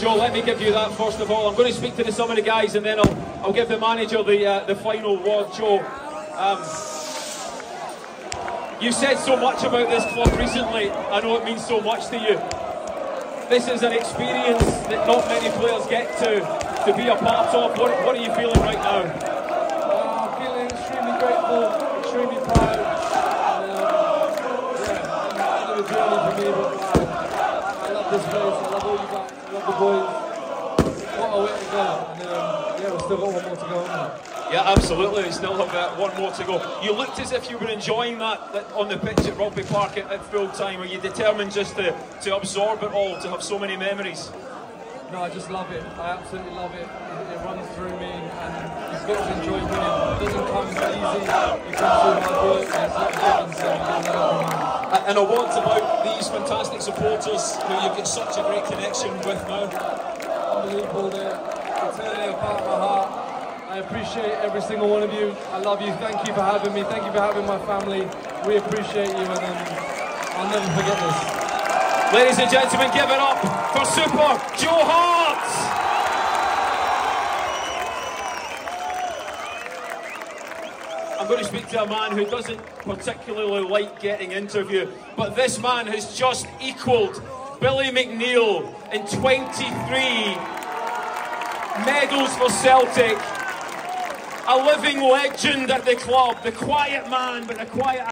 Joe, let me give you that first of all. I'm going to speak to some of the guys and then I'll, I'll give the manager the, uh, the final word. Joe, um, you said so much about this club recently. I know it means so much to you. This is an experience that not many players get to, to be a part of. What, what are you feeling right now? Uh, I'm feeling extremely grateful, extremely proud. And, um, yeah, it's been a journey for me, but uh, I love this place. I love all you guys. I love the boys. What a way to go. And um, yeah, we've still got one more to go. Yeah, absolutely. We still have uh, one more to go. You looked as if you were enjoying that, that on the pitch at Rugby Park at, at full time. Are you determined just to, to absorb it all, to have so many memories? No, I just love it. I absolutely love it. It, it runs through me, and you've got to enjoy winning. It doesn't come easy. It comes through hard work. and It's not given, so And a word about these fantastic supporters who you've got such a great connection with now. unbelievable. They're eternally a part of my heart. I appreciate every single one of you. I love you. Thank you for having me. Thank you for having my family. We appreciate you, and um, I'll never forget this. Ladies and gentlemen, give it up for Super Joe Hart! I'm going to speak to a man who doesn't particularly like getting interviewed, but this man has just equalled Billy McNeill in 23 medals for Celtic. A living legend at the club, the quiet man, but the quiet